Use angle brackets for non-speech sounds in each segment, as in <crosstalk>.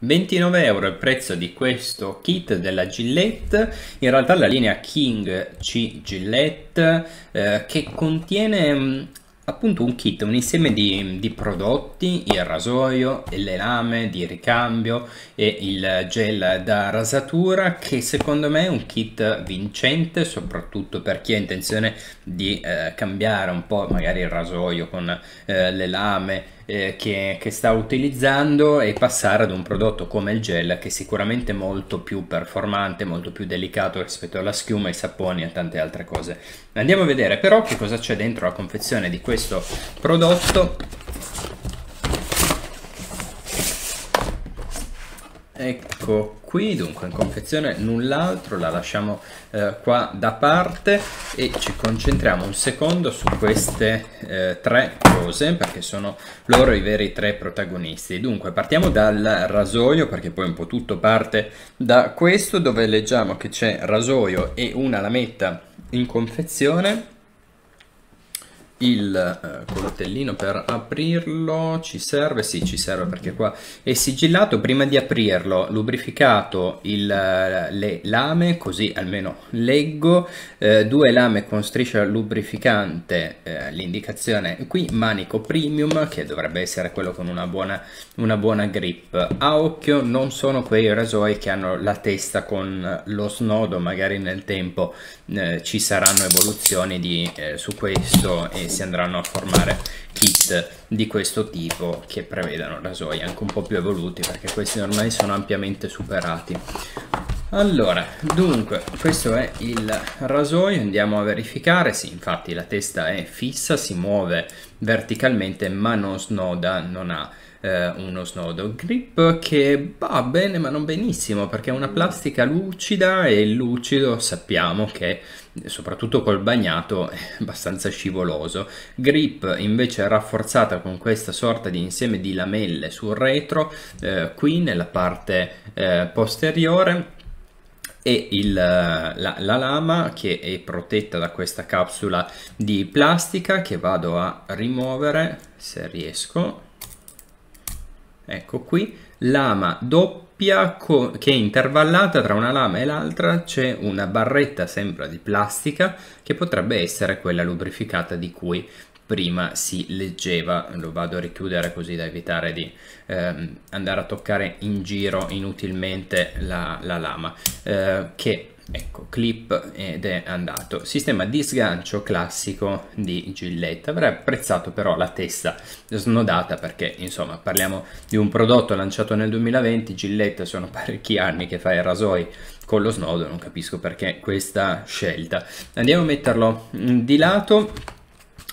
29 euro il prezzo di questo kit della Gillette, in realtà la linea King C Gillette eh, che contiene mm, appunto un kit, un insieme di, di, prodotti, il rasoio, le lame di ricambio e il gel da rasatura che secondo me è un kit vincente soprattutto per chi ha intenzione di eh, cambiare un po' magari il rasoio con eh, le lame eh, che, che, sta utilizzando e passare ad un prodotto come il gel che è sicuramente molto più performante, molto più delicato rispetto alla schiuma, ai saponi e tante altre cose. Andiamo a vedere però che cosa c'è dentro la confezione di questo prodotto. Ecco qui, dunque in confezione null'altro, la lasciamo eh, qua da parte e ci concentriamo un secondo su queste eh, tre cose perché sono loro i veri tre protagonisti. Dunque partiamo dal rasoio perché poi un po' tutto parte da questo dove leggiamo che c'è rasoio e una lametta in confezione il eh, coltellino per aprirlo ci serve? Sì, ci serve perché qua è sigillato. Prima di aprirlo, lubrificato il, eh, le lame, così almeno leggo. Eh, due lame con striscia lubrificante, eh, l'indicazione qui, manico premium, che dovrebbe essere quello con una buona, una buona grip. A occhio non sono quei rasoi che hanno la testa con lo snodo, magari nel tempo eh, ci saranno evoluzioni di, eh, su questo e si andranno a formare kit di questo tipo che prevedano rasoi anche un po' più evoluti perché questi ormai sono ampiamente superati allora, dunque, questo è il rasoio, andiamo a verificare, sì, infatti la testa è fissa, si muove verticalmente ma non snoda, non ha eh, uno snodo. Grip che va bene ma non benissimo perché è una plastica lucida e lucido sappiamo che soprattutto col bagnato è abbastanza scivoloso. Grip invece rafforzata con questa sorta di insieme di lamelle sul retro eh, qui nella parte eh, posteriore e il, la, la, lama che è protetta da questa capsula di plastica che vado a rimuovere se riesco. Ecco qui, lama doppia che è intervallata tra una lama e l'altra c'è una barretta sempre di plastica che potrebbe essere quella lubrificata di cui prima si leggeva, lo vado a richiudere così da evitare di ehm, andare a toccare in giro inutilmente la, la lama, eh, che ecco clip ed è andato. Sistema di sgancio classico di Gillette. Avrei apprezzato però la testa snodata perché insomma parliamo di un prodotto lanciato nel 2020 Gillette sono parecchi anni che fa i rasoi con lo snodo non capisco perché questa scelta. Andiamo a metterlo di lato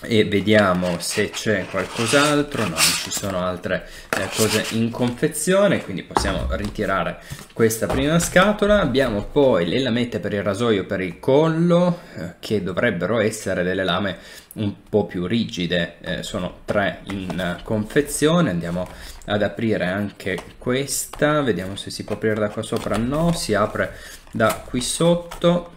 e vediamo se c'è qualcos'altro. No non ci sono altre eh, cose in confezione quindi possiamo ritirare questa prima scatola. Abbiamo poi le lamette per il rasoio per il collo eh, che dovrebbero essere delle lame un po' più rigide. Eh, sono tre in confezione. Andiamo ad aprire anche questa. Vediamo se si può aprire da qua sopra. No si apre da qui sotto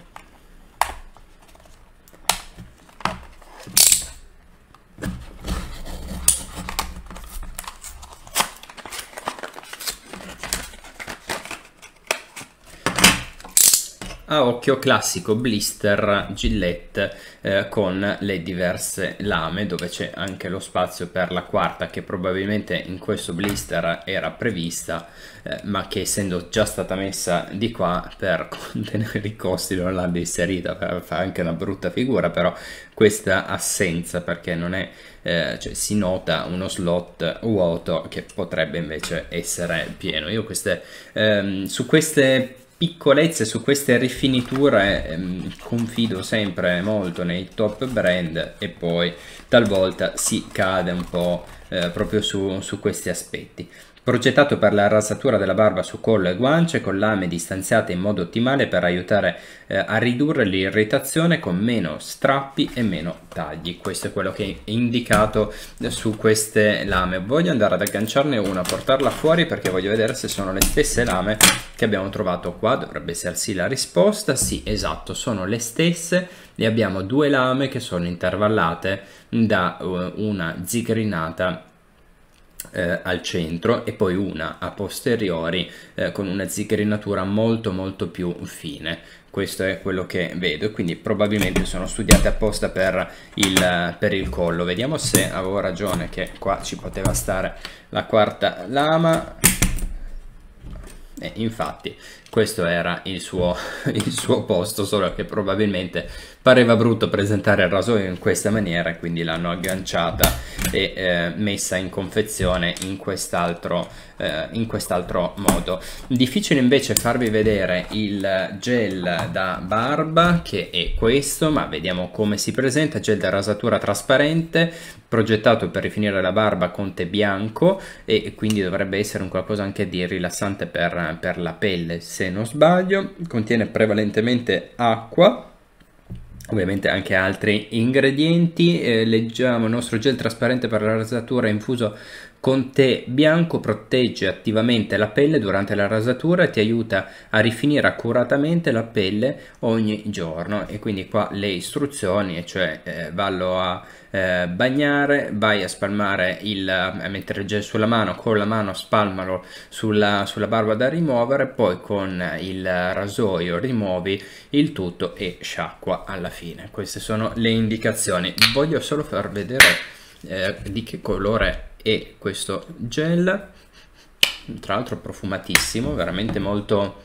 a occhio classico blister Gillette eh, con le diverse lame dove c'è anche lo spazio per la quarta che probabilmente in questo blister era prevista eh, ma che essendo già stata messa di qua per <laughs> contenere i costi non l'hanno inserita. Fa anche una brutta figura però questa assenza perché non è eh, cioè si nota uno slot vuoto che potrebbe invece essere pieno. Io queste ehm, su queste piccolezze, su queste rifiniture ehm, confido sempre molto nei top brand e poi talvolta si cade un po' eh, proprio su, su questi aspetti. Progettato per la rasatura della barba su collo e guance con lame distanziate in modo ottimale per aiutare eh, a ridurre l'irritazione con meno strappi e meno tagli. Questo è quello che è indicato su queste lame. Voglio andare ad agganciarne una, portarla fuori perché voglio vedere se sono le stesse lame che abbiamo trovato qua. Dovrebbe essersi la risposta. Sì, esatto, sono le stesse. E abbiamo due lame che sono intervallate da uh, una zigrinata eh, al centro e poi una a posteriori eh, con una zigrinatura molto molto più fine. Questo è quello che vedo e quindi probabilmente sono studiate apposta per il, per il collo. Vediamo se avevo ragione che qua ci poteva stare la quarta lama. E infatti questo era il suo, <laughs> il suo posto solo che probabilmente pareva brutto presentare il rasoio in questa maniera quindi l'hanno agganciata e eh, messa in confezione in quest'altro eh, in quest'altro modo. Difficile invece farvi vedere il gel da barba che è questo ma vediamo come si presenta. Gel da rasatura trasparente progettato per rifinire la barba con tè bianco e quindi dovrebbe essere un qualcosa anche di rilassante per, per la pelle se non sbaglio contiene prevalentemente acqua ovviamente anche altri ingredienti eh, leggiamo il nostro gel trasparente per la rasatura infuso con tè bianco protegge attivamente la pelle durante la rasatura e ti aiuta a rifinire accuratamente la pelle ogni giorno. E quindi qua le istruzioni cioè eh, vallo a eh, bagnare vai a spalmare il a mettere il gel sulla mano con la mano spalmalo sulla, sulla barba da rimuovere poi con il rasoio rimuovi il tutto e sciacqua alla fine. Queste sono le indicazioni. Voglio solo far vedere eh, di che colore e questo gel tra l'altro profumatissimo veramente molto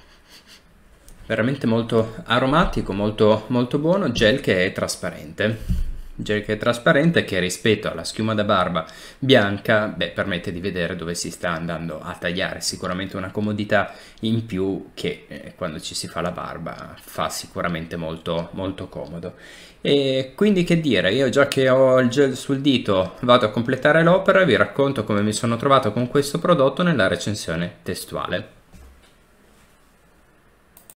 veramente molto aromatico molto molto buono gel che è trasparente gel che è trasparente che rispetto alla schiuma da barba bianca beh, permette di vedere dove si sta andando a tagliare. Sicuramente una comodità in più che eh, quando ci si fa la barba fa sicuramente molto molto comodo. E quindi che dire io già che ho il gel sul dito vado a completare l'opera e vi racconto come mi sono trovato con questo prodotto nella recensione testuale